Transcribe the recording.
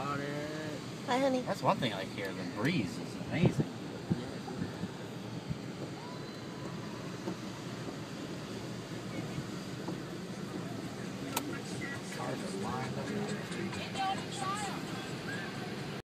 water. Hi, honey. That's one thing I like here. The breeze is amazing. Hard to line